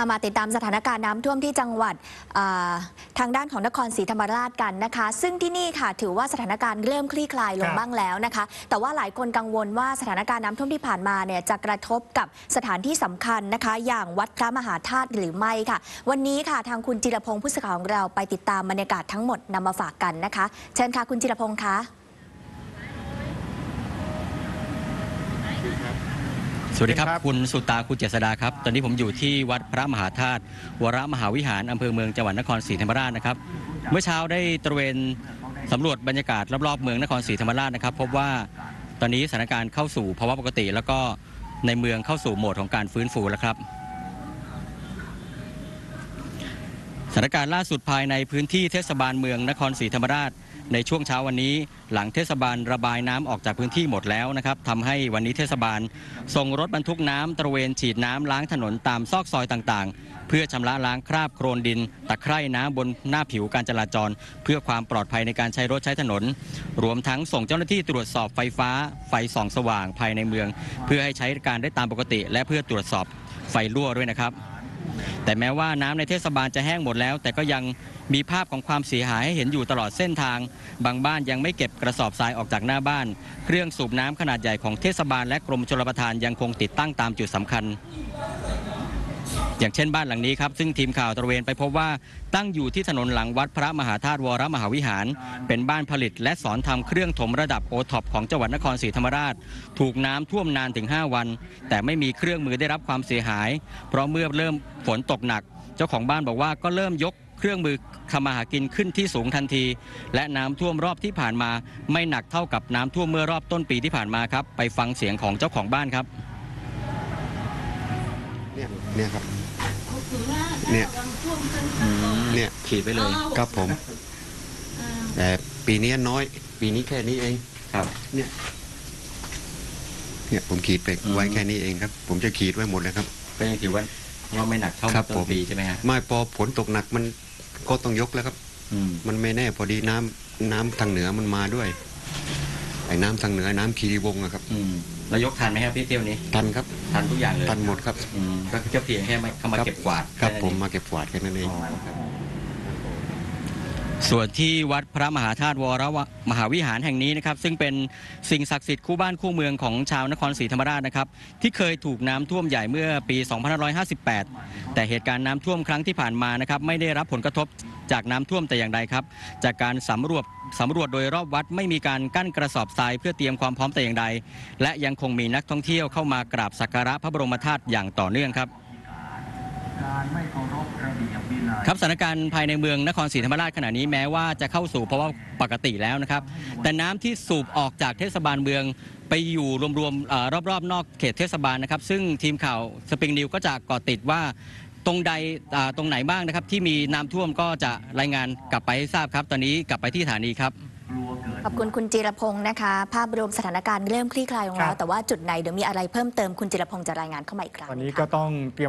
ามาติดตามสถานการณ์น้ำท่วมที่จังหวัดอ่าทางด้านของนครศรีธรรมราชกันนะคะ ซึ่งที่นี่ค่ะถือว่าสถานการณ์เริ่มคลี่คลายลคงรับบ้างแล้วนะคะ แต่ว่าหลายคนกังวลว่าสถานการณ์น้ำท่วมที่ผ่านมาเนี่ยจะกระทบกับสถานที่สำคัญนะคะ อย่างวัดพระมหาธาตุหรือไม่ค่ะ วันนี้ค่ะทางคุณจิรพงศ์ผู้สื่อข่าวของเราไปติดตามบรรยากาศทั้งหมดนำมาฝากกันนะคะ เชิญค่ะคุณจิรพงศ์คะ สวัสดีครับครับคุณสุตาคุณเจษดาครับ ตอนนี้ผมอยู่ที่วัดพระมหาธาตุวรมหาวิหารอำเภอเมืองจังหวัดนครศรีธรรมราชนะครับ เมื่อเช้าได้ตระเวนสำรวจบรรยากาศรอบๆเมืองนครศรีธรรมราชนะครับ พบว่าตอนนี้สถานการณ์เข้าสู่ภาวะปกติ แล้วก็ในเมืองเข้าสู่โหมดของการฟื้นฟูแล้วครับสถานการณ์ล่าสุดภายในพื้นที่เทศบาลเมืองนครศรีธรรมราช ในช่วงเช้าวันนี้หลังเทศบาลระบายน้ำออกจากพื้นที่หมดแล้วนะครับทำให้วันนี้เทศบาลส่งรถบรรทุกน้ำตระเวนฉีดน้ำล้างถนนตามซอกซอยต่างๆ เพื่อชำระล้างคราบโครนดิน ตะไคร่น้ำบนหน้าผิวการจราจร เพื่อความปลอดภัยในการใช้รถใช้ถนน รวมทั้งส่งเจ้าหน้าที่ตรวจสอบไฟฟ้า ไฟส่องสว่างภายในเมือง เพื่อให้ใช้การได้ตามปกติ และเพื่อตรวจสอบไฟรั่วด้วยนะครับ แต่แม้ว่าน้ำในเทศบาลจะแห้งหมดแล้ว แต่ก็ยังมีภาพของความเสียหายให้เห็นอยู่ตลอดเส้นทาง บางบ้านยังไม่เก็บกระสอบทรายออกจากหน้าบ้าน เครื่องสูบน้ำขนาดใหญ่ของเทศบาลและกรมชลประทานยังคงติดตั้งตามจุดสำคัญ อย่างเช่นบ้านหลังนี้ครับซึ่งทีมข่าวตระเวนไปพบว่าตั้งอยู่ที่ถนนหลังวัดพระมหาธาตุวรมหาวิหาร เป็นบ้านผลิตและสอนทำเครื่องถมระดับโอท็อปของจังหวัดนครศรีธรรมราช ถูกน้ำท่วมนานถึง 5 วัน แต่ไม่มีเครื่องมือได้รับความเสียหาย เพราะเมื่อเริ่มฝนตกหนัก เจ้าของบ้านบอกว่าก็เริ่มยกเครื่องมือทำมาหากินขึ้นที่สูงทันที และน้ำท่วมรอบที่ผ่านมา ไม่หนักเท่ากับน้ำท่วมเมื่อรอบต้นปีที่ผ่านมาครับ ไปฟังเสียงของเจ้าของบ้านครับเนี่ยเนี่ยครับ เนี่ยเนี่ยขีดไปเลยครับผมแต่ปีนี้น้อย ปีนี้แค่นี้เองครับ เนี่ยเนี่ยผมขีดไปอืมไว้แค่นี้เองครับ ผมจะขีดไว้หมดเลยครับก็ยังถือว่าว่าไม่หนักเท่าครับต้ผนมปีใช่ไหมฮะไม่พอฝนตกหนักมันก็ต้องยกแล้วครับอืมมันไม่แน่พอดีน้ำน้ำทางเหนือมันมาด้วย ไอ้น้ำทางเหนือน้ำคีรีวงศ์อะครับอืมแล้วยกทันไหมครับพี่เที่ยวนี้ทันครับทันทุกอย่างเลยทันหมดครับอืมก็คือเจ้าเพียงแค่ไม่เข้ามาครับเก็บกวาดครับแนั้นผมเองมาเก็บกวาดแค่นั้นเอง ส่วนที่วัดพระมหาธาตุวรมหาวิหารแห่งนี้นะครับ ซึ่งเป็นสิ่งศักดิ์สิทธิ์คู่บ้านคู่เมืองของชาวนครศรีธรรมราชนะครับ ที่เคยถูกน้ำท่วมใหญ่เมื่อปี 2558 แต่เหตุการณ์น้ำท่วมครั้งที่ผ่านมานะครับไม่ได้รับผลกระทบจากน้ำท่วมแต่อย่างใดครับ จากการสำรวจสำรวจโดยรอบวัดไม่มีการกั้นกระสอบทรายเพื่อเตรียมความพร้อมแต่อย่างใด และยังคงมีนักท่องเที่ยวเข้ามากราบสักการะพระบรมธาตุอย่างต่อเนื่องครับ ครับสถานการณ์ภายในเมืองนครศรีธรรมราชขณะนี้แม้ว่าจะเข้าสู่ภาวะปกติแล้วนะครับ แต่น้ำที่สูบออกจากเทศบาลเมืองไปอยู่รวมๆเอ่อรอบๆ นอกเขตเทศบาลนะครับ ซึ่งทีมข่าวสปริงนิวก็จะเกาะติดว่าตรงใดอ่าตรงไหนบ้างนะครับ ที่มีน้ำท่วมก็จะรายงานกลับไปให้ทราบครับ ตอนนี้กลับไปที่สถานีครับขอบคุณคุณจิรพงศ์นะคะ ภาพรวมสถานการณ์เริ่มคลี่คลายลงแล้ครัวบแต่ว่าจุดไหนเดี๋ยวมีอะไรเพิ่มเติมคุณจิรพงศ์จะรายงานเข้ามาอีกครั้งตอนนี้ค่ะก็ต้องเตรียม